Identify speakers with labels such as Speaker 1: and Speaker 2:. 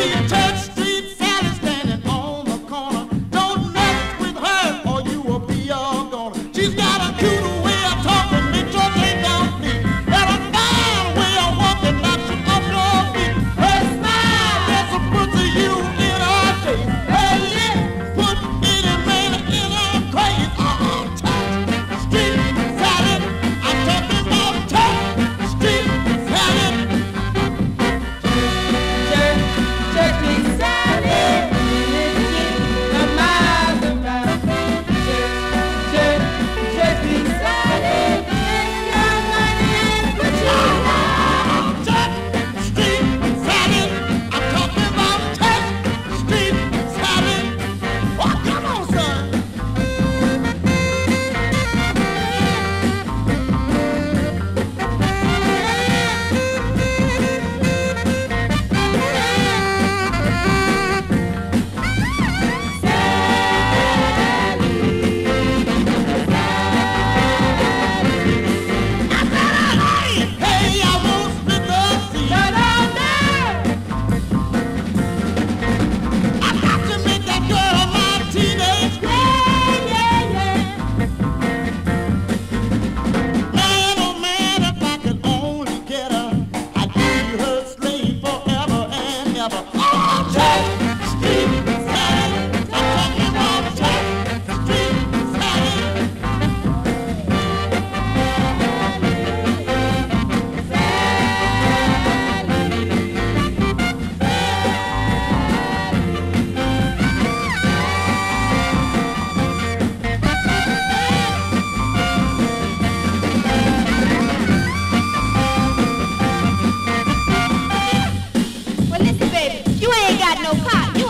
Speaker 1: Baby, you got no pot. You